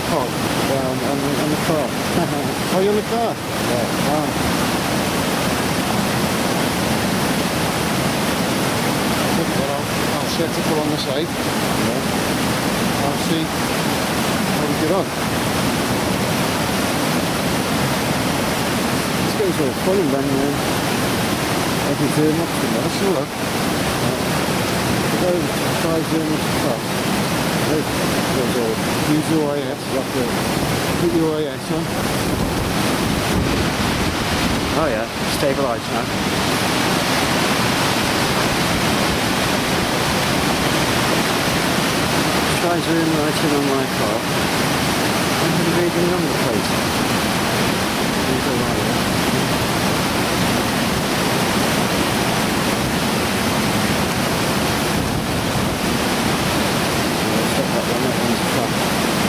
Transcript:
you call? Yeah, I'm, I'm, the car. Um, oh, you're in the car? Yeah. Wow. set it pull on the side. Yeah. I'll see how we get on. This goes all funny when uh, every turn up to the Let's have a look. Go five turns across. Use the OIS. like the Put the OIS on. Oh yeah, stabilised now. Try zoom right in on my car. I'm going to read the number.